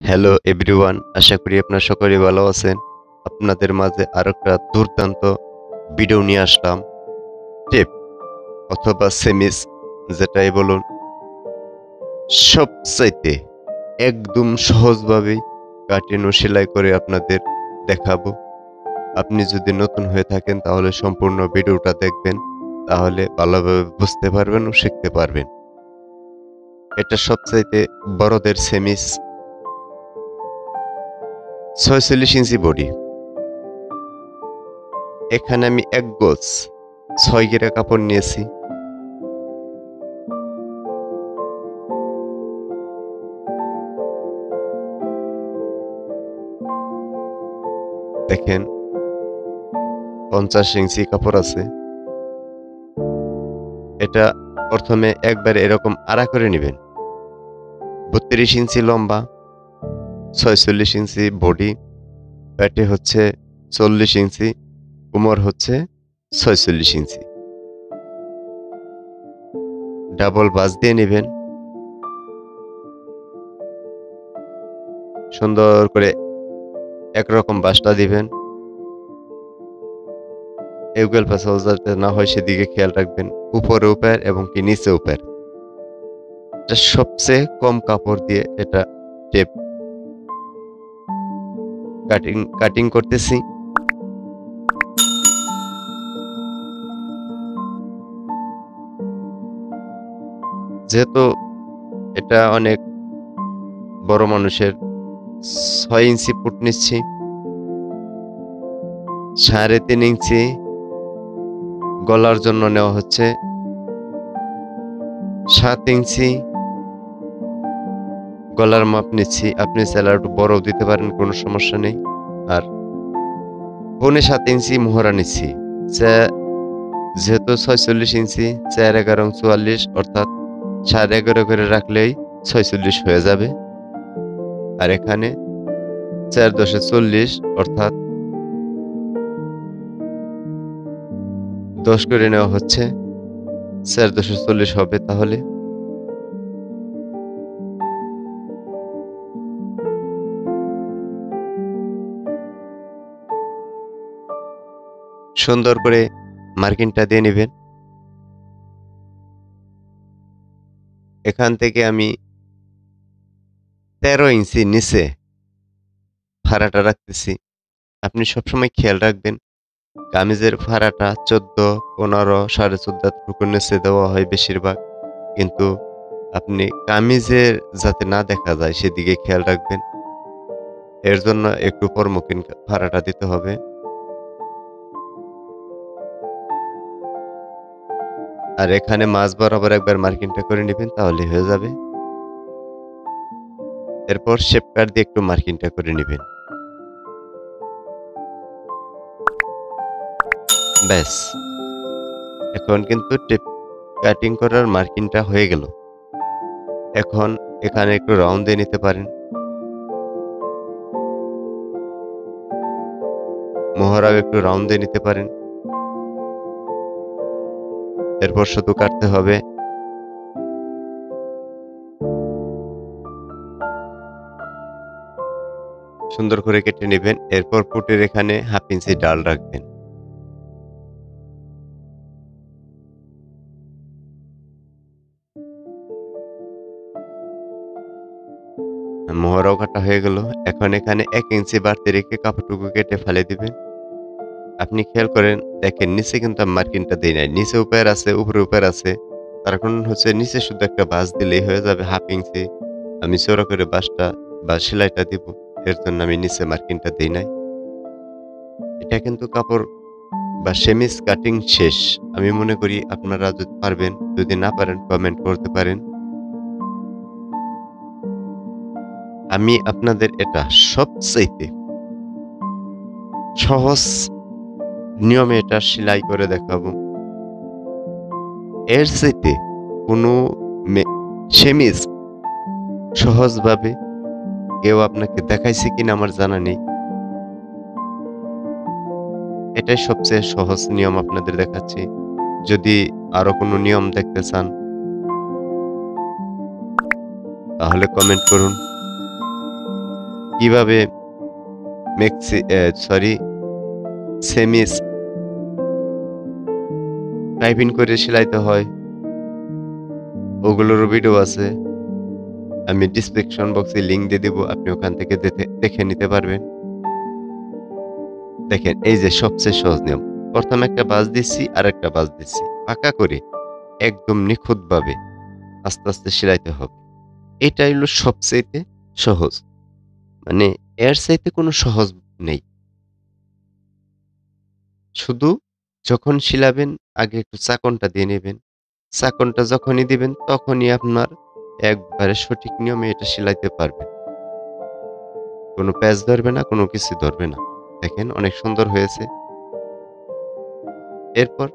Hello everyone আশা করি আপনারা সকলে ভালো আছেন। আপনাদের মাঝে আরও একটা দুর্দান্ত ভিডিও নিয়ে আসলাম। টেপ অথবা সেমিস যেটাই বলুন। সবচাইতে একদম সহজভাবে কাটিং ও সেলাই করে আপনাদের দেখাবো। আপনি যদি নতুন হয়ে থাকেন, তাহলে সম্পূর্ণ ভিডিওটা দেখবেন। তাহলে ভালোভাবে বুঝতে পারবেন ও শিখতে পারবেন। এটা সবচাইতে বড়দের সেমিস ছয়চল্লিশ ইঞ্চি বডি। এখানে আমি এক গোছ ছয় গেরা কাপড় নিয়েছি। দেখেন, পঞ্চাশ ইঞ্চি কাপড় আছে। এটা প্রথমে একবার এরকম আড়া করে নেবেন। বত্রিশ ইঞ্চি লম্বা। ছয়চল্লিশ ইঞ্চি বডি প্যাটে হচ্ছে চল্লিশ ইঞ্চি কোমর হচ্ছে ছয়চল্লিশ ইঞ্চি। ডাবল বাস দিয়ে নেবেন। সুন্দর করে একরকম বাসটা দিবেন। এগুয়েল পাশাল যাতে না হয় সেদিকে খেয়াল রাখবেন, উপরে উপর এবং কি নিচে উপর। এটা সবচেয়ে কম কাপড় দিয়ে এটা টেপ কাটিং কাটিং করতেছি। যেহেতু এটা অনেক বড় মানুষের ছয় ইঞ্চি ফুট নিচ্ছি, সাড়ে তিন ইঞ্চি গলার জন্য নেওয়া হচ্ছে সাত ইঞ্চি গলার মাপ নিচ্ছি, আপনি স্যালার একটু দিতে পারেন, কোনো সমস্যা নেই। আর পৌনে সাত ইঞ্চি মোহরা নিচ্ছি। যেহেতু ছয়চল্লিশ ইঞ্চি, চার এগারো চুয়াল্লিশ, অর্থাৎ সাড়ে এগারো করে রাখলেই ছয়চল্লিশ হয়ে যাবে। আর এখানে চার দশে চল্লিশ, অর্থাৎ দশ করে নেওয়া হচ্ছে। চার দশে চল্লিশ হবে তাহলে। সুন্দর করে মার্কিনটা দিয়ে নেবেন। এখান থেকে আমি তেরো ইঞ্চি নিচে ফাড়াটা রাখতেছি। আপনি সবসময় খেয়াল রাখবেন, কামিজের ফাড়াটা চোদ্দ, পনেরো, সাড়ে চোদ্দ টুকু নিচে দেওয়া হয় বেশিরভাগ। কিন্তু আপনি কামিজের যাতে না দেখা যায় সেদিকে খেয়াল রাখবেন। এর জন্য একটু পরমুখিন ফাড়াটা দিতে হবে। আর এখানে মাছ বরাবর একবার মার্কিংটা করে নেবেন, তাহলে হয়ে যাবে। এরপর শেপ কাট দিয়ে একটু মার্কিংটা করে নেবেন। ব্যাস। এখন কিন্তু টেপ কাটিং করার মার্কিংটা হয়ে গেল। এখন এখানে একটু রাউন্ড দিয়ে নিতে পারেন। মোহরাও একটু রাউন্ড দিয়ে নিতে পারেন। এরপর শুধু কাটতে হবে। সুন্দর করে কেটে নেবেন, এরপর পুটের এখানে হাফ ইঞ্চি ডাল রাখবেন। মোহরাও কাটা হয়ে গেল। এখন এখানে এক ইঞ্চি বাড়তি রেখে কাপড়টুকু কেটে ফেলে দিবেন। আপনি খেয়াল করেন, দেখেন নিচে কিন্তু মার্কিনটা দিই নাই। নিচে উপর আছে, উপরে উপর আছে। তার কারণ হচ্ছে নিচে শুধু একটা বাস দিলেই হয়ে যাবে হাফ ইঞ্চি। আমি চোরা করে বাসটা বা সেলাইটা দিব, এর জন্য আমি নিচে মার্কিনটা দিই নাই। এটা কিন্তু কাপড় বা সেমিস কাটিং শেষ। আমি মনে করি আপনারা যদি পারবেন, যদি না পারেন কমেন্ট করতে পারেন। আমি আপনাদের এটা সবচাইতে সহজ নিয়মে এটা সেলাই করে দেখাবো। এর চাইতে কোনো সেমিজ সহজভাবে কেউ আপনাকে দেখাইছে কিনা আমার জানা নেই। এটাই সবচেয়ে সহজ নিয়ম আপনাদের দেখাচ্ছি। যদি আরও কোনো নিয়ম দেখতে চান, তাহলে কমেন্ট করুন। কীভাবে মেক্সি সরি সেমিস টাইপিং করে সেলাইতে হয়। ওগুলোরও ভিডিও আছে। আমি ডিসক্রিপশন বক্সে লিঙ্ক দিয়ে দেবো, আপনি ওখান থেকে দেখে- নিতে পারবেন। দেখেন, এই যে সবচেয়ে সহজ নিয়ম। প্রথম একটা বাস দিচ্ছি আর একটা বাস দিচ্ছি। পাকা করে, একদম নিখুঁতভাবে আস্তে আস্তে সেলাইতে হবে। এটা হলো সবচেয়ে সহজ। মানে এর চাইতে কোনো সহজ নেই। শুধু যখন শিলাবেন, আগে একটু চাকনটা দিয়ে নেবেন। চাকনটা যখনই দিবেন, তখনই আপনার একবারে সঠিক নিয়মে এটা শিলাইতে পারবেন। কোনো প্যাচ ধরবে না, কোনো কিছু ধরবে না। দেখেন, অনেক সুন্দর হয়েছে। এরপর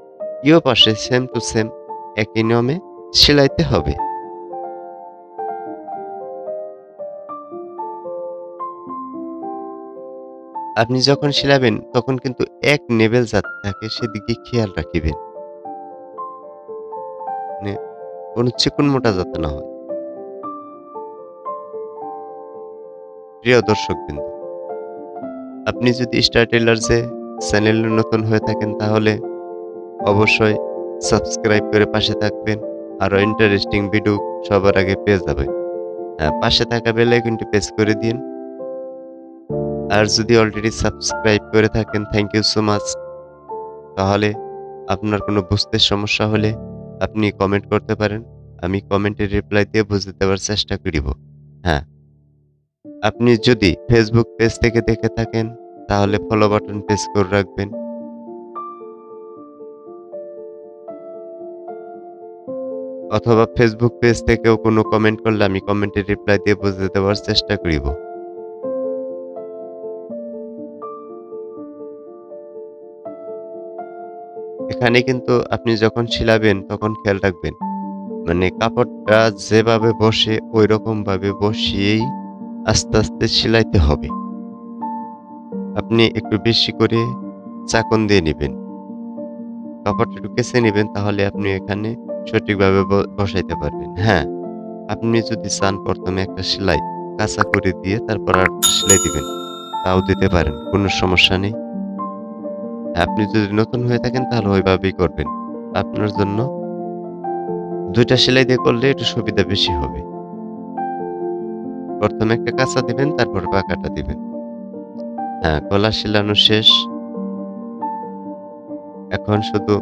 ইও পাশে সেম টু সেম একই নিয়মে সেলাইতে হবে। আপনি যখন সেলাবেন তখন কিন্তু এক নেবেল যাতে থাকে সেদিকে খেয়াল রাখিবেন। মানে কোনো চিকন মোটা যাতে না হয়। প্রিয় দর্শক বিন্দু, আপনি যদি স্টার টেলার্সে চ্যানেলে নতুন হয়ে থাকেন, তাহলে অবশ্যই সাবস্ক্রাইব করে পাশে থাকবেন। আরও ইন্টারেস্টিং ভিডিও সবার আগে পেয়ে যাবেন। হ্যাঁ পাশে থাকা বেল আইকনটি প্রেস করে দিন। আর যদি অলরেডি সাবস্ক্রাইব করে থাকেন থ্যাংক ইউ সো মাচ তাহলে আপনার কোনো বুঝতে সমস্যা হলে আপনি কমেন্ট করতে পারেন, আমি কমেন্টের রিপ্লাই দিয়ে বুঝতে দেওয়ার চেষ্টা করিব। হ্যাঁ। আপনি যদি ফেসবুক পেজ থেকে দেখে থাকেন, তাহলে ফলো বাটন প্রেস করে রাখবেন। অথবা ফেসবুক পেজ থেকেও কোনো কমেন্ট করলে আমি কমেন্টের রিপ্লাই দিয়ে বুঝতে দেওয়ার চেষ্টা করিব। এখানে কিন্তু আপনি যখন শিলাবেন, তখন খেয়াল রাখবেন। মানে কাপড়টা যেভাবে বসে ওই রকম ভাবে বসিয়েই আস্তে আস্তে সেলাইতে হবে। আপনি একটু বেশি করে চাকন দিয়ে নেবেন। কাপড়টা একটু কেসে নেবেন, তাহলে আপনি এখানে সঠিকভাবে বসাইতে পারবেন। হ্যাঁ আপনি যদি চান প্রথমে একটা সেলাই কাঁচা করে দিয়ে তারপর আর সেলাই দিবেন। তাও দিতে পারেন, কোনো সমস্যা নেই। আপনি যদি নতুন হয়ে থাকেন, তাহলে ওইভাবেই করবেন। আপনার জন্য দুইটা সেলাই দিয়ে করলে একটু সুবিধা বেশি হবে। প্রথমে একটা কাঁচা দিবেন, তারপর পাকাটা দিবেন। হ্যাঁ গলা সেলানো শেষ। এখন শুধু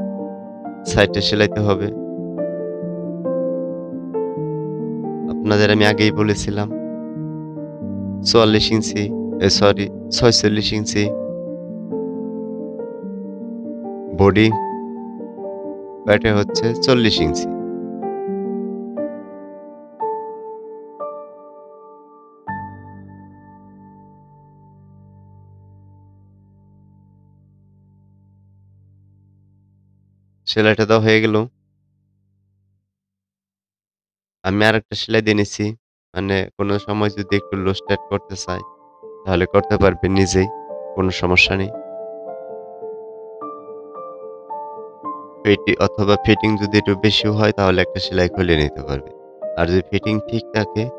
সাইডে সেলাইতে হবে। আপনাদের আমি আগেই বলেছিলাম, চুয়াল্লিশ ইঞ্চি সরি, ছয়চল্লিশ ইঞ্চি বডি ব্যাটে হচ্ছে চল্লিশ ইঞ্চি। সেলাইটা দেওয়া হয়ে গেল। আমি আর একটা সেলাই দিয়ে নিচ্ছি। মানে কোনো সময় যদি একটু লো স্টার্ট করতে চাই, তাহলে করতে পারবে নিজেই, কোনো সমস্যা নেই। ফিটি অথবা ফিটিং যদি একটু বেশি হয়, তাহলে একটা সেলাই খুলে নিতে পারবে। আর যদি ফিটিং ঠিক থাকে,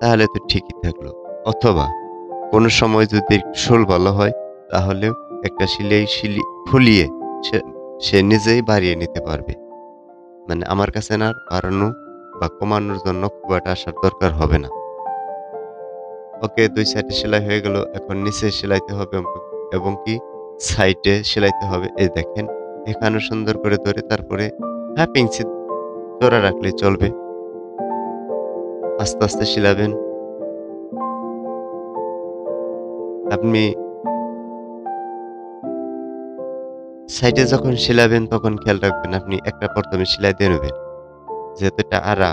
তাহলে তো ঠিকই থাকল। অথবা কোনো সময় যদি শোল ভালো হয়, তাহলে একটা সিলাই সিলি ফুলিয়ে সে সে নিজেই বাড়িয়ে নিতে পারবে। মানে আমার কাছে না বাড়ানো বা কমানোর জন্য খুব একটা আসার দরকার হবে না। ওকে, দুই সাইডে সেলাই হয়ে গেল। এখন নিচে সেলাইতে হবে এবং কি? সাইডে সেলাইতে হবে। এই দেখেন এখানে সুন্দর করে ধরে তারপরে হাফ ইঞ্চি জোড়া রাখলে চলবে। আস্তে আস্তে সেলাবেন আপনি সাইডে যখন সেলাবেন তখন খেয়াল রাখবেন আপনি একটা প্রথমে সেলাই দিয়ে নেবেন। যেহেতু এটা আরা,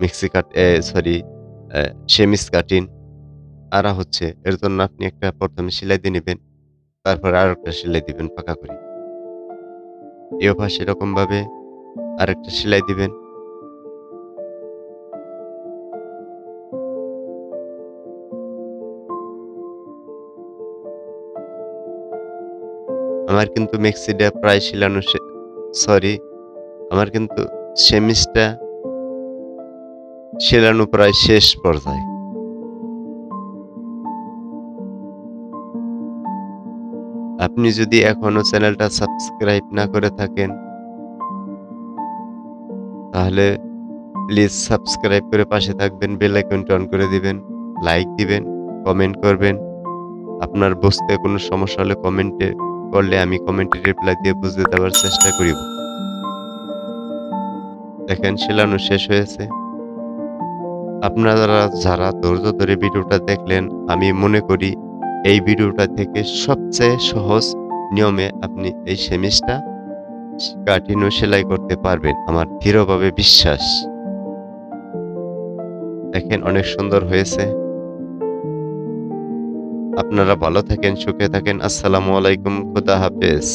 মিক্সি কাট সরি সেমিস কাটিন আরা হচ্ছে, এর জন্য আপনি একটা প্রথমে সেলাই দিয়ে নেবেন। তারপর আর একটা সেলাই দিবেন পাকা করে। এরকম ভাবে আরেকটা সেলাই দিবেন। আমার কিন্তু মেক্সিটা প্রায় শিলানো সরি আমার কিন্তু সেমিসটা সেলানো প্রায় শেষ পর্যায়ে। আপনি যদি এখনও চ্যানেলটা সাবস্ক্রাইব না করে থাকেন, তাহলে প্লিজ সাবস্ক্রাইব করে পাশে থাকবেন, বেল আইকনটা অন করে দিবেন, লাইক দিবেন, কমেন্ট করবেন। আপনার বুঝতে কোনো সমস্যা হলে কমেন্টে, করলে আমি কমেন্টে রিপ্লাই দিয়ে বুঝতে দেওয়ার চেষ্টা করিব দেখেন সেলানো শেষ হয়েছে। আপনারা যারা ধৈর্য ধরে ভিডিওটা দেখলেন, আমি মনে করি এই ভিডিওটা থেকে সবচেয়ে সহজ নিয়মে আপনি এই সেমিসটা কাঠিনও সেলাই করতে পারবেন, আমার দৃঢ়ভাবে বিশ্বাস। দেখেন, অনেক সুন্দর হয়েছে। আপনারা ভালো থাকেন, সুখে থাকেন। আসসালামু আলাইকুম, খুদা হাফেজ।